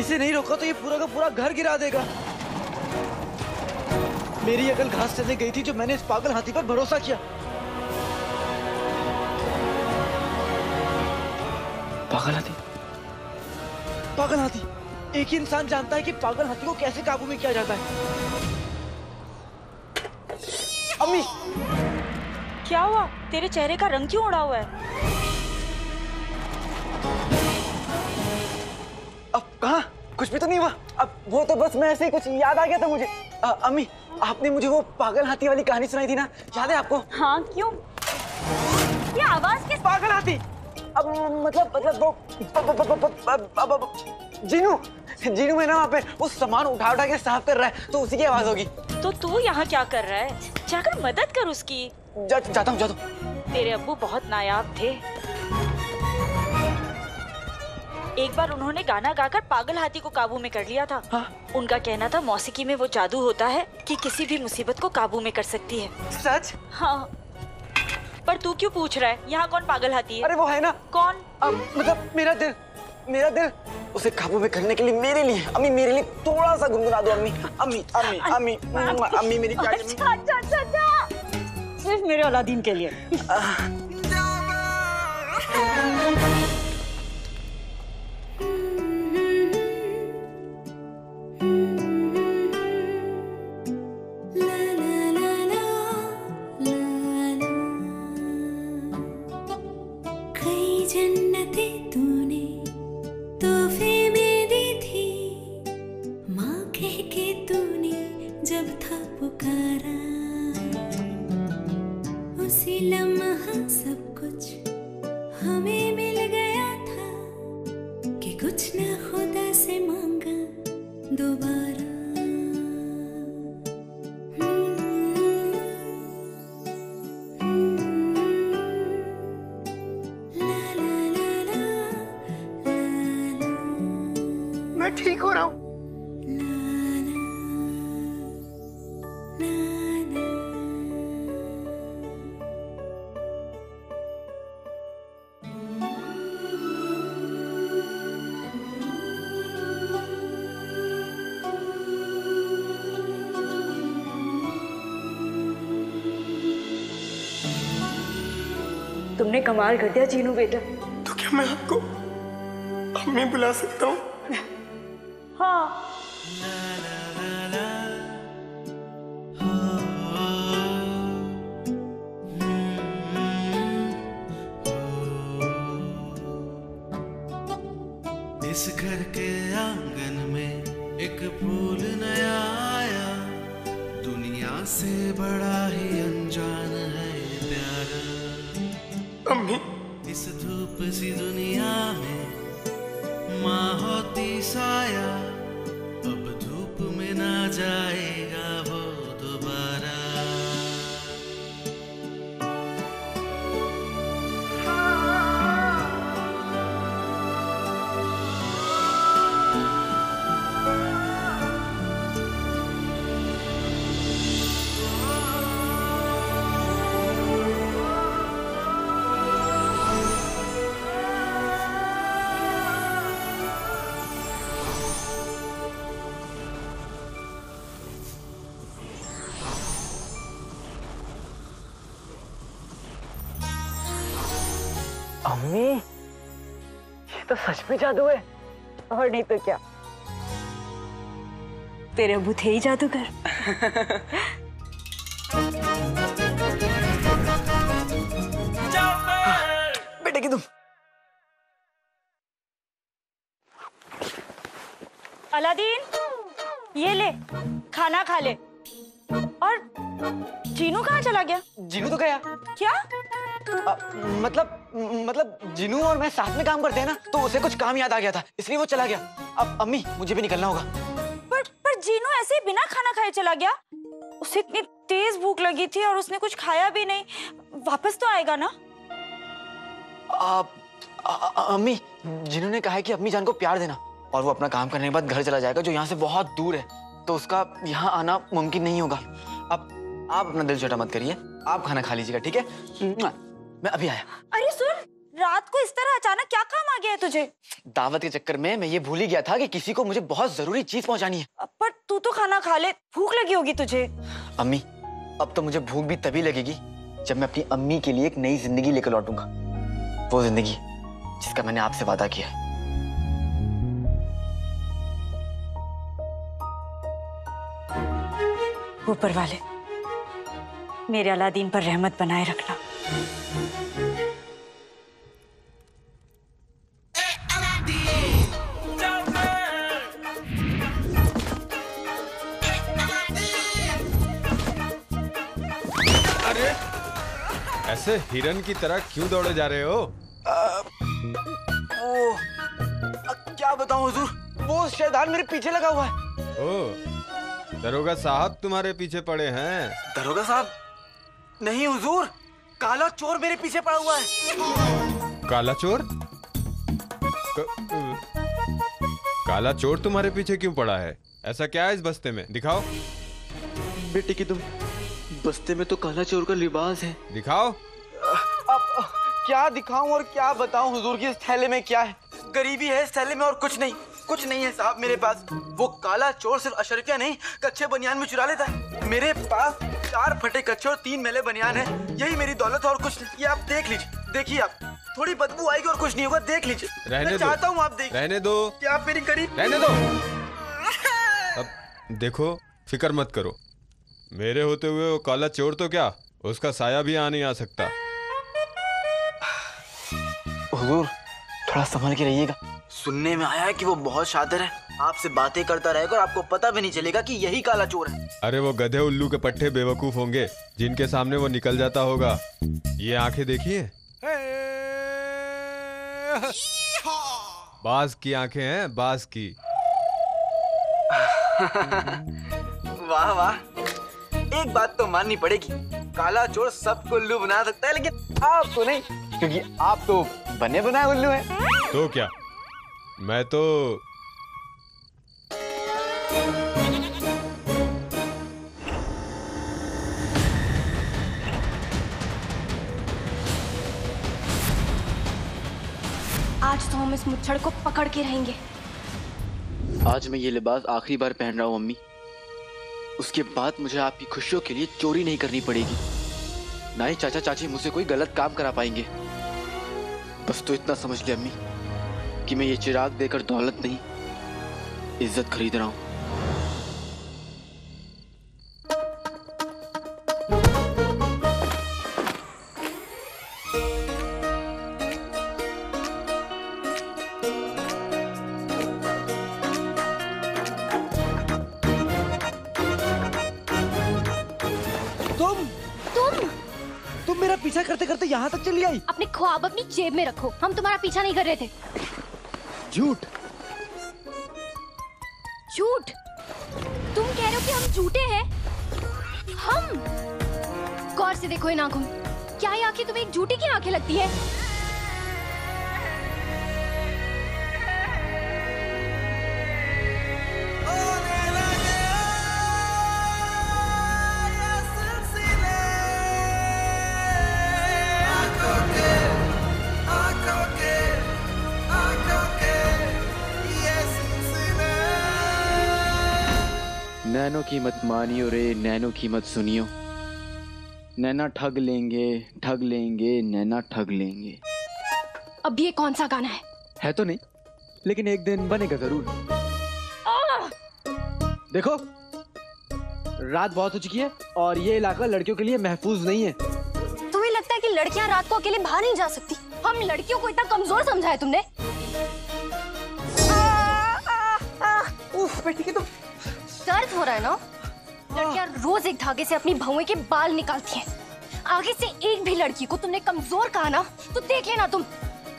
इसे नहीं रोका तो ये पूरा का पूरा घर गिरा देगा। मेरी अकल घास चले गई थी जो मैंने इस पागल हाथी पर भरोसा किया। पागल हाथी? पागल हाथी। एक ही इंसान जानता है कि पागल हाथी को कैसे काबू में किया जाता है। अम्मी! क्या हुआ? तेरे चेहरे का रंग क्यों उड़ा हुआ है? कहा? कुछ भी तो नहीं हुआ। अब वो तो बस मैं ऐसे ही कुछ याद आ गया था मुझे। अ, अम्मी आपने मुझे वो पागल हाथी वाली कहानी सुनाई थी ना? याद है आपको? हाँ क्यों? ये आवाज़ किस पागल हाथी! अब मतलब मतलब वो जीनू! जीनू में ना वहाँ पे वो सामान उठा उठा के साफ़ कर रहा है तो उसी की आवाज़ होगी। तो तू यहाँ क्या कर रहा है? जाकर मदद कर उसकी। जा, जाता हूँ जाता हूँ। तेरे अब्बू बहुत नायाब थे। एक बार उन्होंने गाना गाकर पागल हाथी को काबू में कर लिया था। हाँ? उनका कहना था मौसीकी में वो जादू होता है कि किसी भी मुसीबत को काबू में कर सकती है। सच? हाँ। पर तू क्यों पूछ रहा है? यहाँ कौन पागल हाथी है? अरे वो है ना। कौन? अब। मतलब मेरा दिल मेरा दिल उसे काबू में करने के लिए मेरे लिए। अम्मी मेरे लिए थोड़ा सा गुनगुना दो अम्मी। अम्मी अम्मी अम्मी अम्मी मेरी अच्छा अच्छा अच्छा अच्छा। सिर्फ़ मेरे अलादीन के लिए। दोबारा तुमने कमाल कर दिया चीनू बेटा। तो क्या मैं आपको अम्मी बुला सकता हूँ? हाँ। इस घर के आँगन में एक फूल नया आया। दुनिया से बड़ा ही अनजान धूप सी दुनिया में। माँ होती साया अब धूप में ना जाएगा। अम्मी ये तो सच में जादू है। और नहीं तो क्या? तेरे अबू थे ही जादूगर। बेटे की तुम। अलादीन ये ले खाना खा ले। और जीनू कहाँ चला गया? जीनू तो गया। क्या? मतलब मतलब जिनू और मैं साथ में काम करते हैं ना तो उसे कुछ काम याद आ गया था इसलिए वो चला गया। अब अम्मी मुझे भी निकलना होगा। पर पर जीनू ऐसे ही बिना खाना खाए चला गया? उसे इतनी तेज भूख लगी थी और उसने कुछ खाया भी नहीं। वापस तो आएगा ना? आ, आ, आ, अम्मी जिन्होंने कहा है कि अम्मी जान को प्यार देना और वो अपना काम करने के बाद घर चला जाएगा जो यहाँ से बहुत दूर है तो उसका यहाँ आना मुमकिन नहीं होगा। अब आप अपना दिल छोटा मत करिए आप खाना खा लीजिएगा ठीक है। मैं अभी आया। अरे सुन रात को इस तरह अचानक क्या काम आ गया है तुझे? दावत के चक्कर में मैं ये भूल ही गया था कि किसी को मुझे बहुत ज़रूरी चीज़ पहुंचानी है। पर तू तो खाना खा ले भूख लगी होगी तुझे। अम्मी अब तो मुझे भूख भी तभी लगेगी जब मैं अपनी अम्मी के लिए एक नई ज़िंदगी लेकर लौटूँगा। वो ज़िंदगी जिसका मैंने आपसे वादा किया है। ऊपर वाले मेरे अलादीन पर रहमत बनाए रखना। ऐसे हिरन की तरह क्यों दौड़े जा रहे हो? आ, ओ, अ, क्या बताऊँ हुजूर? वो शैतान मेरे पीछे लगा हुआ है। ओ दरोगा साहब तुम्हारे पीछे पड़े हैं। दरोगा साहब नहीं हुजूर। काला चोर मेरे पीछे पड़ा हुआ है। काला चोर? क- काला चोर तुम्हारे पीछे क्यों पड़ा है? ऐसा क्या है इस बस्ते में? दिखाओ। बेटे की तुम बस्ते में तो काला चोर का लिबास है। दिखाओ। अब क्या दिखाऊँ और क्या बताऊँ? हुजूर की इस थैले में क्या है? गरीबी है इस थैले में और कुछ नहीं। कुछ नहीं है साहब मेरे पास। वो काला चोर सिर्फ़ अशरफिया नहीं कच्चे बनियान में चुरा लेता है। मेरे पास चार फटे कच्चे और तीन मेले बनियान है। यही मेरी दौलत और कुछ नहीं। ये आप देख लीजिए। देखिए आप थोड़ी बदबू आएगी और कुछ नहीं होगा। देख लीजिए। रहने मैं चाहता हूँ आप देख रहने दो। क्या आप मेरी गरीब रहने दो। अब देखो फ़िक्र मत करो। मेरे होते हुए वो काला चोर तो क्या? उसका साया भी आ नहीं आ सकता। हुजूर थोड़ा संभल के रहिएगा। सुनने में आया है कि वो बहुत शातिर है। आपसे बातें करता रहेगा और आपको पता भी नहीं चलेगा कि यही काला चोर है। अरे वो गधे उल्लू के पट्टे बेवकूफ़ होंगे जिनके सामने वो निकल जाता होगा। ये आँखें देखिए बाज की आँखें हैं बाज की। वाह वाह। एक बात तो माननी पड़ेगी। काला चोर सबको उल्लू बना सकता है लेकिन आप तो नहीं क्योंकि आप तो बने बनाए उल्लू हैं। तो क्या? मैं तो आज तो हम इस मुच्छड़ को पकड़ के रहेंगे। आज मैं ये लिबास आखिरी बार पहन रहा हूँ मम्मी उसके बाद मुझे आपकी खुशियों के लिए चोरी नहीं करनी पड़ेगी। ना ही चाचा चाची मुझसे कोई गलत काम करा पाएँगे। बस तो इतना समझ लिया अम्मी, कि मैं ये चिराग देकर दौलत नहीं, इज़्ज़त खरीद रहा हूँ। ख्वाब अपनी जेब में रखो। हम तुम्हारा पीछा नहीं कर रहे थे। झूठ। झूठ? तुम कह रहे हो कि हम झूठे हैं? हम? गौर से देखो इन आँखों में। क्या ये आँखें तुम्हें एक झूठी की आँखें लगती है? की मत मानियो रे नैनो की मत सुनियो। नैना ठग लेंगे ठग लेंगे नैना ठग लेंगे। अब ये कौन सा गाना है? है तो नहीं लेकिन एक दिन बनेगा ज़रूर। देखो रात बहुत हो चुकी है और ये इलाका लड़कियों के लिए महफूज नहीं है। तुम्हें लगता है कि लड़कियाँ रात को अकेले बाहर नहीं जा सकती? हम लड़कियों को इतना कमज़ोर समझा है तुमने। आ, उफ बेटी की तो दर्द हो रहा है ना? लड़कियाँ रोज एक धागे से अपनी भौएँ के बाल निकालती हैं। आगे से एक भी लड़की को तुमने कमज़ोर कहा ना तो देख लेना तुम।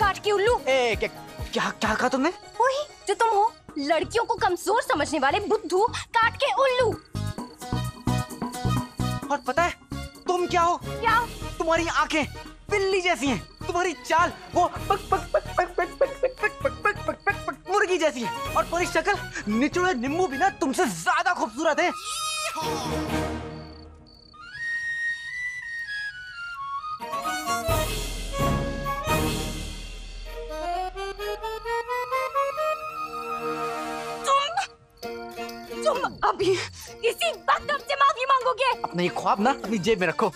काट के उल्लू। ए, क्या क्या क्या कहा तुमने? वही जो तुम हो। लड़कियों को कमज़ोर समझने वाले बुद्धू काट के उल्लू। और पता है तुम क्या हो? क्या? तुम्हारी आँखें बिल्ली जैसी हैं। तुम्हारी चाल वो पक पक पक पक पक की जैसी है। और तुम्हारी शक्ल निचुड़े निम्बू बिना तुमसे ज़्यादा खूबसूरत है। तुम, अभी इसी वक्त माफ़ी मांगोगे? अपने ये ख्वाब ना अपनी जेब में रखो।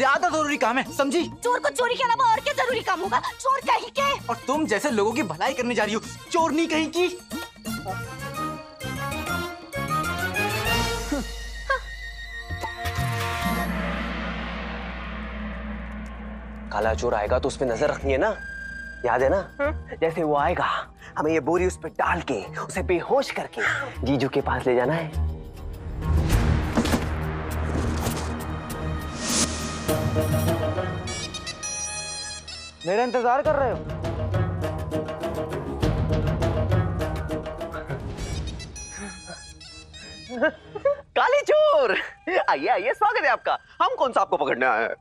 ज़्यादा ज़रूरी काम है समझी? चोर को चोरी के अलावा और क्या ज़रूरी काम होगा? चोर कहीं के? और तुम जैसे लोगों की भलाई करने जा रही हो चोर नहीं कहीं की? काला चोर आएगा तो उस पर नज़र रखनी है ना? याद है ना? जैसे वो आएगा हमें ये बोरी उस पर डाल के उसे बेहोश करके जीजू के पास ले जाना है। मेरा इंतज़ार कर रहे हो? काले चोर आइए आइए स्वागत है आपका। हम कौन सा आपको पकड़ने आए हैं?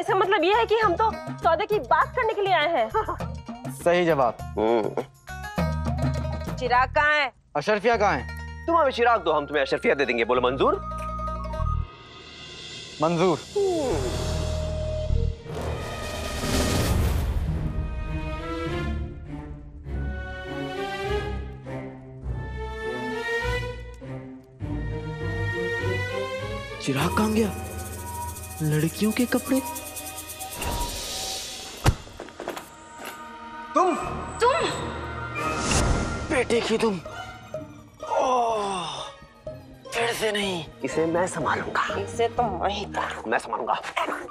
इसका मतलब ये है कि हम तो सौदे की बात करने के लिए आए हैं। सही जवाब। हम्म, चिराग कहाँ है? अशरफिया कहाँ है? तुम हमें चिराग दो हम तुम्हें अशरफिया दे देंगे। बोलो मंजूर। मंजूर चिराग कहाँ गया? लड़कियों के कपड़े? तुम। तुम। बेटे की तुम। फिर से नहीं। इसे मैं संभालूँगा। इसे तो वही कर। मैं संभालूँगा।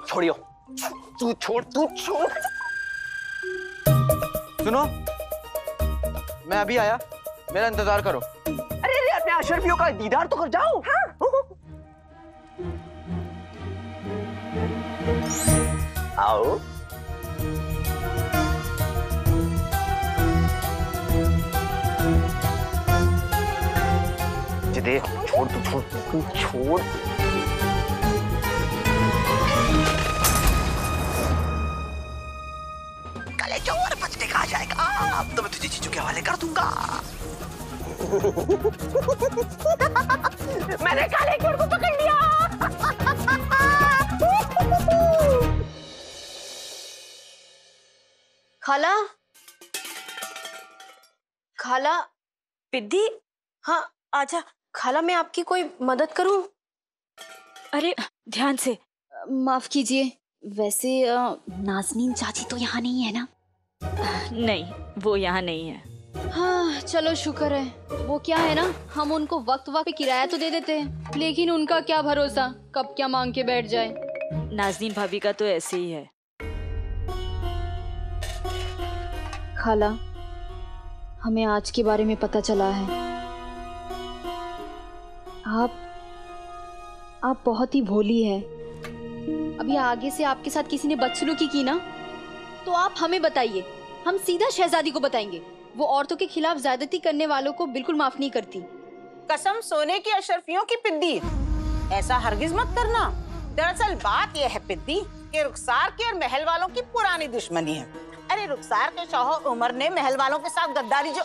छोड़ियो। तू छोड़ तू छोड़। सुनो मैं अभी आया। मेरा इंतज़ार करो। अरे अरे अपने अशरफियों का दीदार तो कर जाओ। हाँ? आओ। ये देख छोड़ तू छोड़ तू छोड़। चोर बचने कहा जाएगा। अब तो मैं तुझे चीज़ों के हवाले कर दूँगा। मैंने काले चोर को पकड़ लिया। खाला? खाला? पिद्दी हाँ आजा। खाला मैं आपकी कोई मदद करूँ? अरे ध्यान से। माफ़ कीजिए वैसे नाजनीन चाची तो यहाँ नहीं है ना? नहीं वो यहाँ नहीं है। हाँ चलो शुक्र है। वो क्या है ना हम उनको वक्त वक्त पे किराया तो दे देते हैं लेकिन उनका क्या भरोसा? कब क्या मांग के बैठ जाए? नाजनीन भाभी का तो ऐसे ही है। खाला हमें आज के बारे में पता चला है। आप आप बहुत ही भोली है। अभी आगे से आपके साथ किसी ने बदसलूकी की ना तो आप हमें बताइए। हम सीधा शहजादी को बताएँगे। वो औरतों के खिलाफ ज्यादती करने वालों को बिल्कुल माफ़ नहीं करती। कसम सोने की अशरफियों की पिद्दी। ऐसा हरगिज मत करना। दरअसल बात यह है पिद्दी, कि रुखसार की और महल वालों की पुरानी दुश्मनी है। अरे रुखसार के शौहर उमर ने महल वालों के साथ गद्दारी जो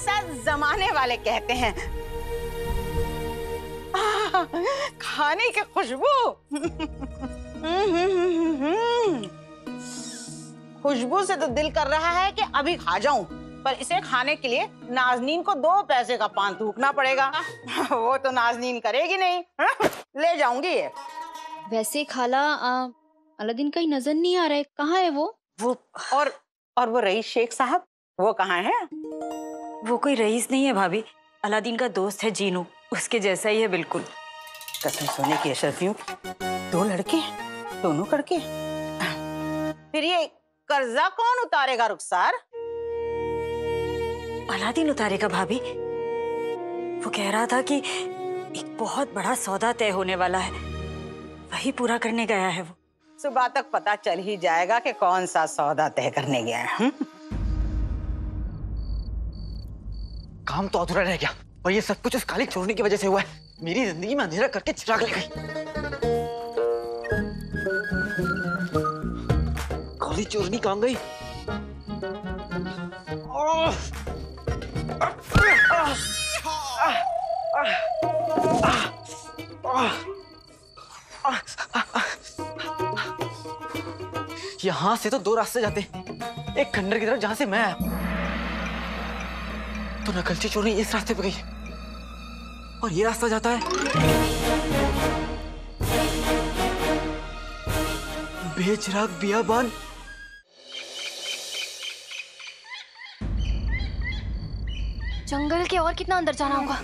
ऐसा जमाने वाले कहते हैं। आह, खाने की खुशबू। खुशबू से तो दिल कर रहा है कि अभी खा जाऊँ पर इसे खाने के लिए नाजनीन को दो पैसे का पान थूकना पड़ेगा। वो तो नाजनीन करेगी नहीं? ले जाऊँगी ये। वैसे खाला आ, अलादीन कहीं नज़र नहीं आ रहा है। कहाँ है वो? वो और और वो रईस शेख साहब वो कहाँ है? वो कोई रईस नहीं है भाभी। अलादीन का दोस्त है जीनू। उसके जैसा ही है बिल्कुल। कसम सोने की अशरफियों दो लड़के दोनों लड़के फिर ये कर्जा कौन उतारेगा रुखसार? अलादीन उतारेगा भाभी। वो कह रहा था कि एक बहुत बड़ा सौदा तय होने वाला है। वही पूरा करने गया है वो। सुबह तक पता चल ही जाएगा कि कौन सा सौदा तय करने गया है हम्म? काम तो अधूरा रह गया और ये सब कुछ उस काली चोरनी की वजह से हुआ है। मेरी ज़िंदगी में अंधेरा करके चिराग ले गई। काली चोरनी कहाँ गई! यहाँ से तो दो रास्ते जाते एक खंडर की तरफ़ जहाँ से मैं आया। तो नकलची चोरी इस रास्ते पे गई। और ये रास्ता जाता है। बेचराग बियाबान। जंगल के और कितना अंदर जाना होगा?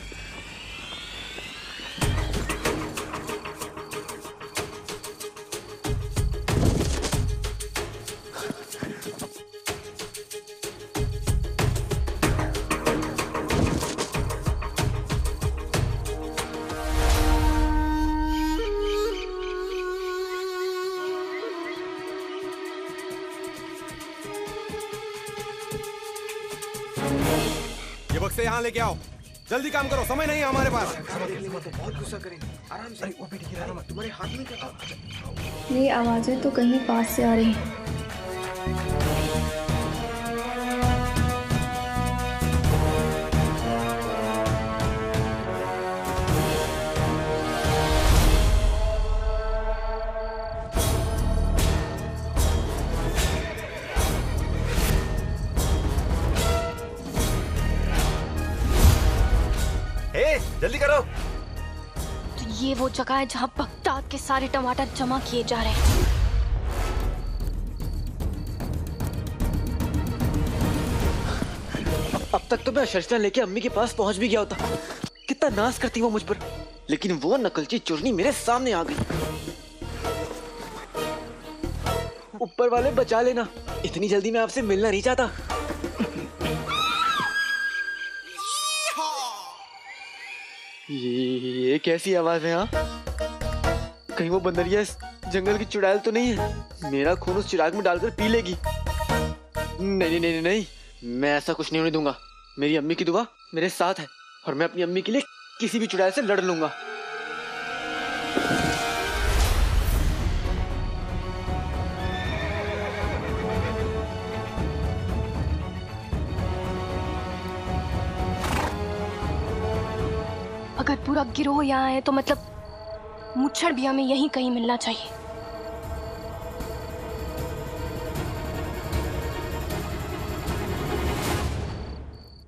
यहाँ लेके आओ? जल्दी काम करो, समय नहीं है हमारे पास। ये आवाज़ें तो कहीं पास से आ रही हे। वो जगह है जहाँ बगदाद के सारे टमाटर जमा किए जा रहे हैं। अब तक तो मैं शर्षा लेके अम्मी के पास पहुँच भी गया होता। कितना नाश करती वो मुझ पर। लेकिन वो नकलची चुरनी मेरे सामने आ गई। ऊपर वाले बचा लेना। इतनी जल्दी मैं आपसे मिलना नहीं चाहता। ये, ये कैसी आवाज़ है यहाँ कहीं वो बंदरिया जंगल की चुड़ैल तो नहीं है? मेरा खून उस चिराग में डालकर पी लेगी। नहीं नहीं नहीं नहीं मैं ऐसा कुछ नहीं होने दूँगा। मेरी अम्मी की दुआ मेरे साथ है और मैं अपनी अम्मी के लिए किसी भी चुड़ैल से लड़ लूँगा। अगर पूरा गिरोह यहाँ है तो मतलब मुच्छड़ भी हमें यहीं कहीं मिलना चाहिए।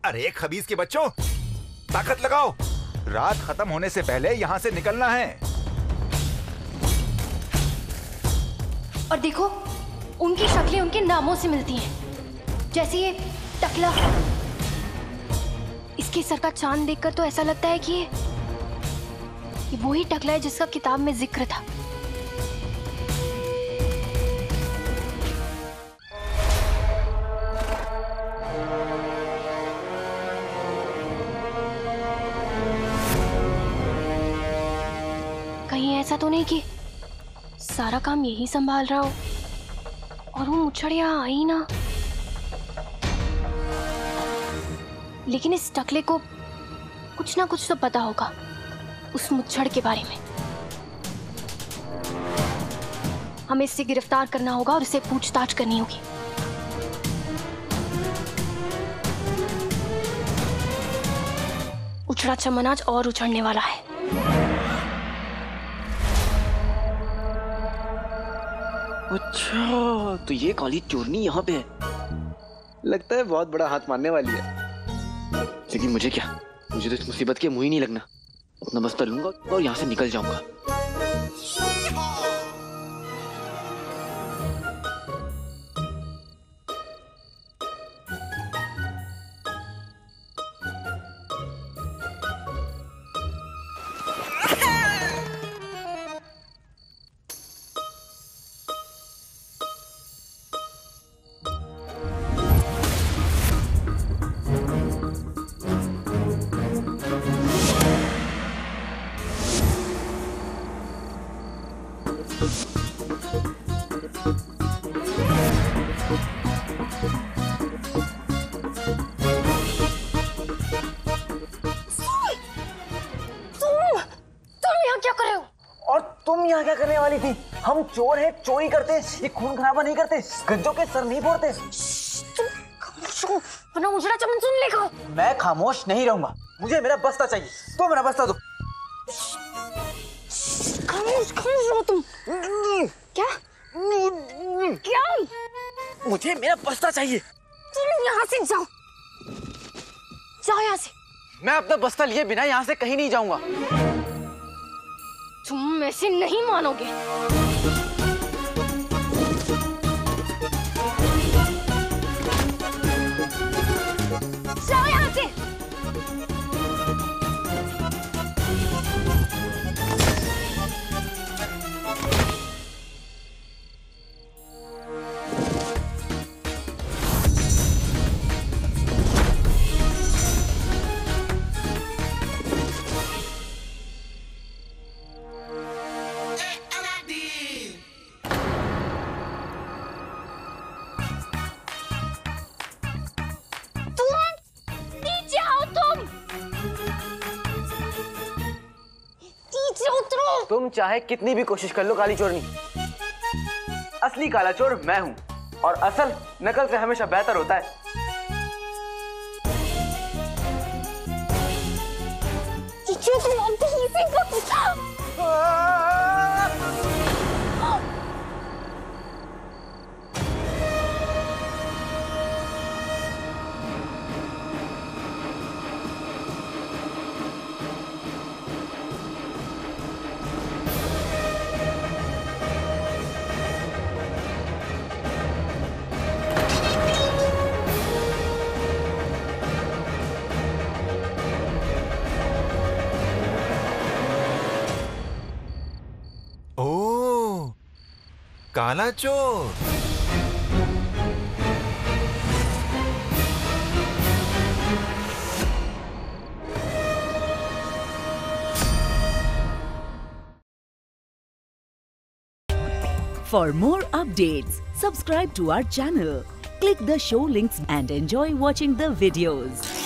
अरे खबीज के बच्चों ताकत लगाओ। रात खत्म होने से पहले यहाँ से निकलना है। और देखो उनकी शक्लें उनके नामों से मिलती हैं। जैसे ये टकला। इसके सर का चाँद देखकर तो ऐसा लगता है कि ये वही टकला है जिसका किताब में ज़िक्र था। कहीं ऐसा तो नहीं कि सारा काम यही संभाल रहा हो और वो मुच्छड़ यहाँ आई ना। लेकिन इस टकले को कुछ ना कुछ तो पता होगा, उस मुच्छड़ के बारे में। हमें इससे गिरफ़्तार करना होगा और इसे पूछताछ करनी होगी। उछड़ा चमन आज और उछड़ने वाला है। अच्छा तो ये काली चोरनी यहाँ पे है। लगता है बहुत बड़ा हाथ मारने वाली है। लेकिन मुझे क्या? मुझे तो इस मुसीबत के मुँह ही नहीं लगना। अपना बस्ता लूँगा और यहाँ से निकल जाऊँगा। हम चोर हैं, चोरी करते ये खून खराबा नहीं करते गज्जों के सर नहीं फोड़ते। चमन सुन लेगा मैं खामोश नहीं रहूँगा। मुझे मेरा बस्ता चाहिए। तो मेरा बस्ता दो। खामोश खामोश रहो तुम। क्या? क्या? मुझे मेरा बस्ता चाहिए। तुम यहाँ से जाओ। जाओ यहाँ से। मैं अपना बस्ता लिए बिना यहाँ से कहीं नहीं जाऊँगा। तुम ऐसे नहीं मानोगे। जाओ यहाँ से। तुम चाहे कितनी भी कोशिश कर लो काली चोरनी। असली काला चोर मैं हूँ और असल नकल से हमेशा बेहतर होता है। तुम काला चोर For more updates, subscribe to our channel, click the show links and enjoy watching the videos.